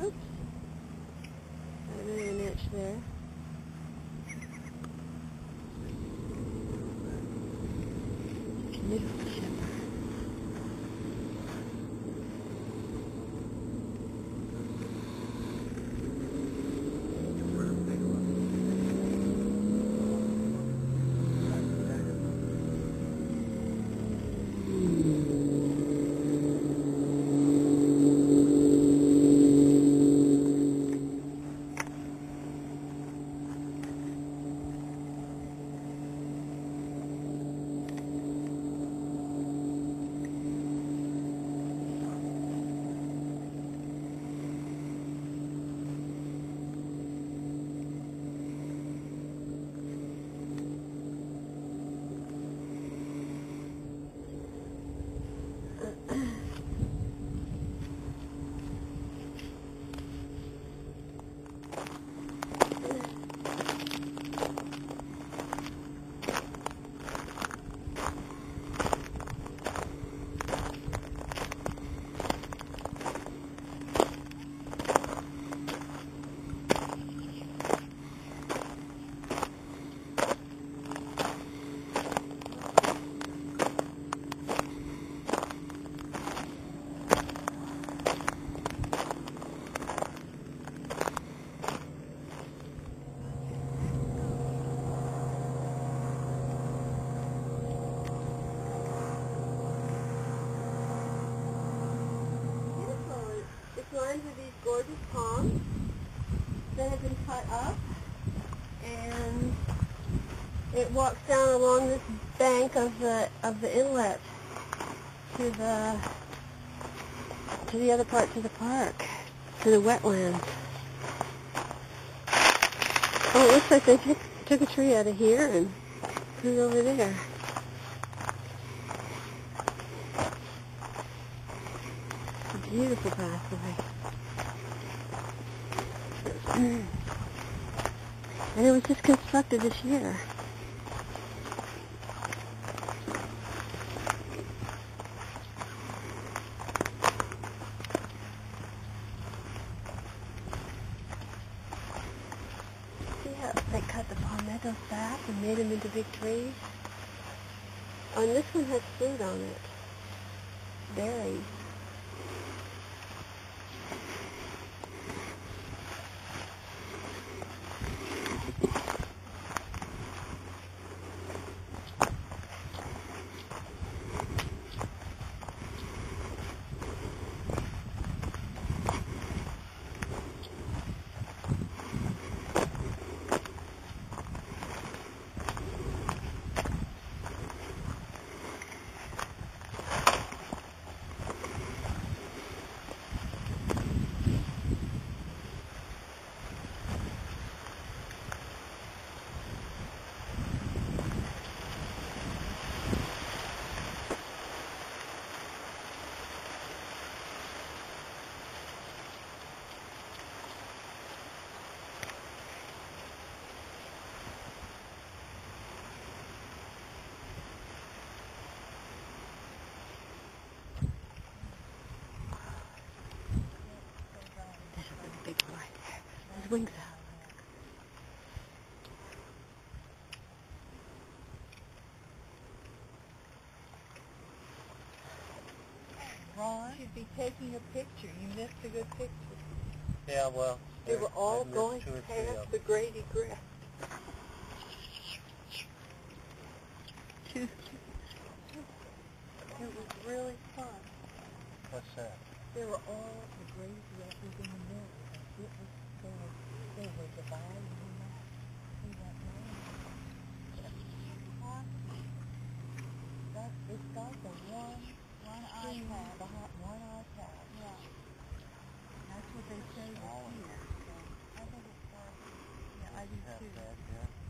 Oops. Another niche there. Beautiful that have been cut up, and it walks down along this bank of the of the inlet to the to the other parts of the park, to the wetlands. Oh, it looks like they took, took a tree out of here and put it over there. Beautiful pathway. And it was just constructed this year. See how they cut the palmettos back and made them into big trees? Oh, and this one has fruit on it. Berries. There's a really big one right there. His wings out. Ron should be taking a picture. You missed a good picture. Yeah, well. They were all going two or three past the. Grady Grift. It was really fun. What's that? There were all the Grady Grift in the middle. It's got the one one eye the hot one eye. Yeah. That's what they say was here. So I think it's yeah, I do too. yeah.